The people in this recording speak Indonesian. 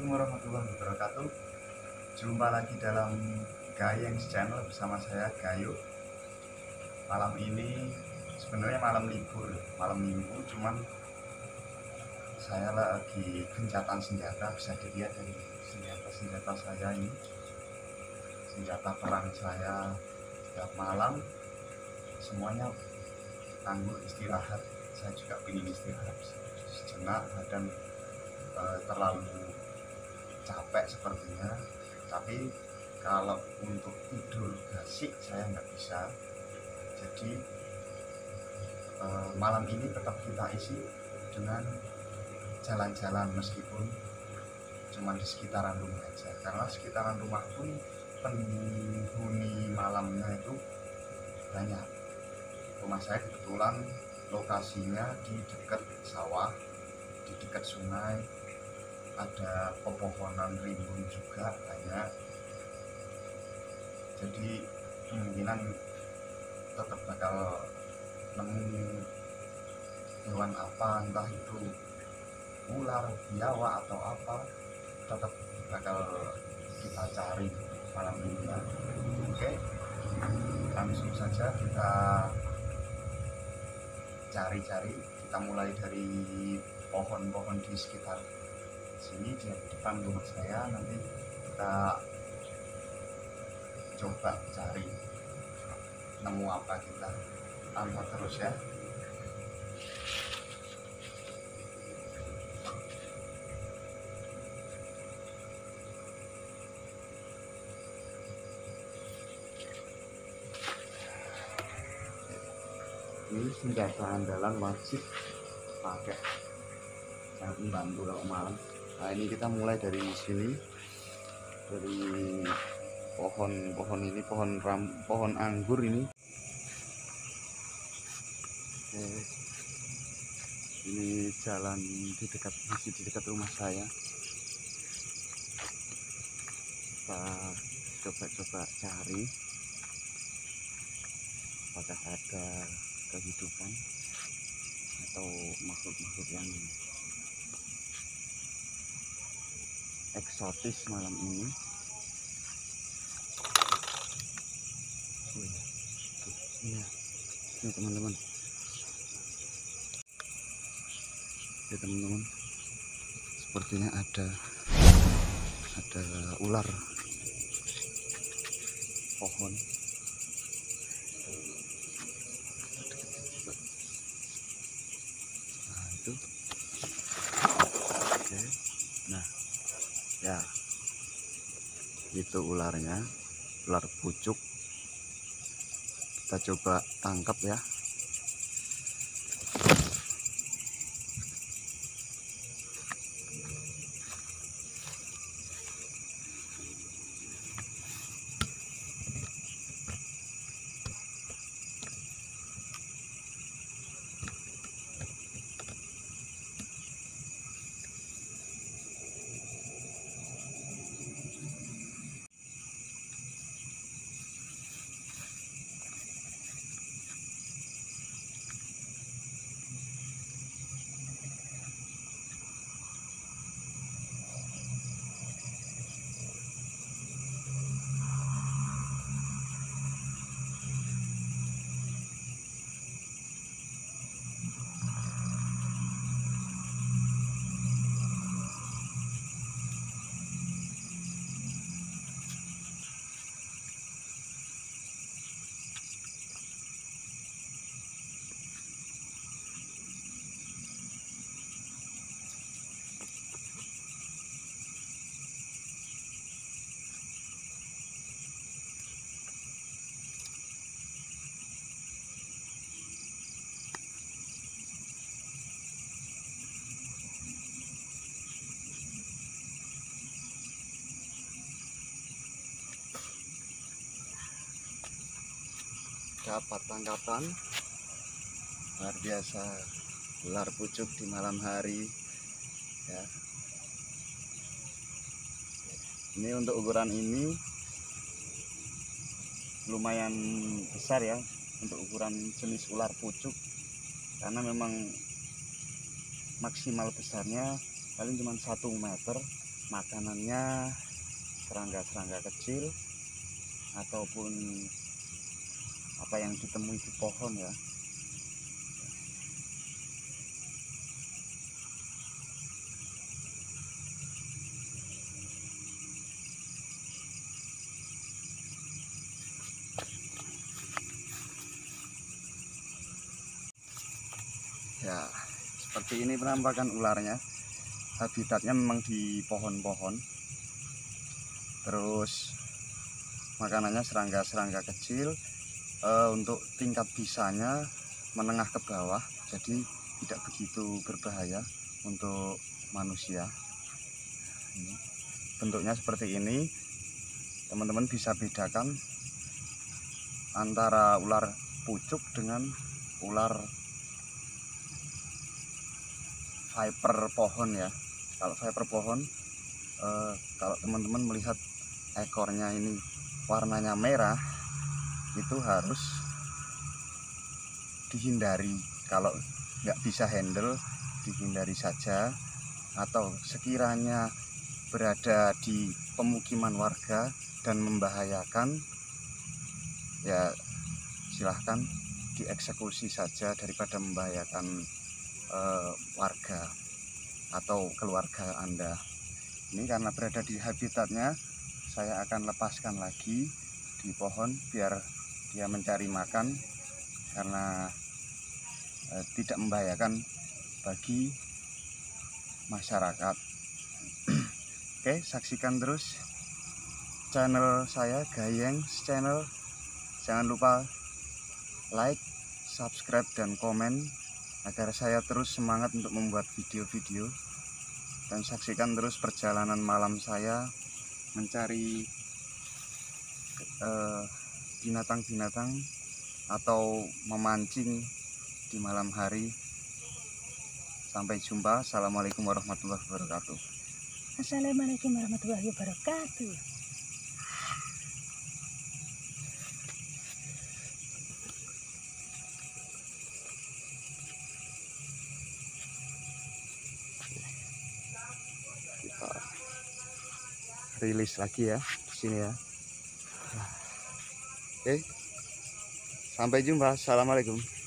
Assalamualaikum warahmatullahi wabarakatuh. Jumpa lagi dalam Gayeng Channel bersama saya Gayo. Malam ini sebenarnya malam libur Malam minggu cuman Saya lagi gencatan senjata Bisa dilihat dari senjata-senjata saya ini. Senjata perang saya Setiap malam Semuanya tangguh istirahat. Saya juga ingin istirahat sejenak dan uh, terlalu capek sepertinya. Tapi kalau untuk tidur gasik saya nggak bisa. Jadi uh, malam ini tetap kita isi dengan jalan-jalan meskipun cuma di sekitaran rumah aja. Karena sekitaran rumah pun penghuni malamnya itu banyak. Rumah saya kebetulan lokasinya di dekat sawah di dekat sungai ada pepohonan rimbun juga banyak. Jadi kemungkinan tetap bakal nemu hewan apa entah itu ular biawa atau apa tetap bakal kita cari malam ya oke langsung saja kita cari-cari kita mulai dari pohon-pohon di sekitar sini di depan rumah saya. Nanti kita coba cari nemu apa kita pantau terus ya. Ini senjata andalan wajib pakai. Sangat membantu kalau malam nah ini kita mulai dari sini. Dari pohon-pohon ini pohon ram pohon anggur ini. Oke. ini jalan di dekat masih di dekat rumah saya. Kita coba-coba cari. Apakah ada kehidupan atau makhluk-makhluk yang eksotis malam ini. Iya ini teman-teman. Ya teman-teman. Sepertinya ada ada ular. Pohon nah itu oke nah ya itu ularnya ular pucuk. Kita coba tangkap ya dapat tangkapan. Luar biasa ular pucuk di malam hari ya. Ini untuk ukuran ini lumayan besar ya untuk ukuran jenis ular pucuk. Karena memang maksimal besarnya paling cuma satu meter. Makanannya serangga-serangga kecil ataupun apa yang ditemui di pohon ya. Ya seperti ini penampakan ularnya. Habitatnya memang di pohon-pohon. Terus makanannya serangga-serangga kecil eh, untuk tingkat bisanya menengah ke bawah jadi tidak begitu berbahaya untuk manusia. Bentuknya seperti ini. Teman-teman bisa bedakan antara ular pucuk dengan ular viper pohon ya. Kalau viper pohon eh, kalau teman-teman melihat ekornya ini warnanya merah itu harus dihindari kalau nggak bisa handle dihindari saja atau sekiranya berada di pemukiman warga dan membahayakan ya silahkan dieksekusi saja daripada membahayakan eh, warga atau keluarga Anda. Ini karena berada di habitatnya, saya akan lepaskan lagi di pohon biar dia mencari makan karena eh, tidak membahayakan bagi masyarakat. Oke, saksikan terus channel saya Gayeng Channel. Jangan lupa like, subscribe dan komen agar saya terus semangat untuk membuat video-video dan saksikan terus perjalanan malam saya mencari eh, binatang-binatang atau memancing di malam hari. Sampai jumpa. Assalamualaikum warahmatullahi wabarakatuh. Assalamualaikum warahmatullahi wabarakatuh. kita rilis lagi ya di sini ya oke. Sampai jumpa. Assalamualaikum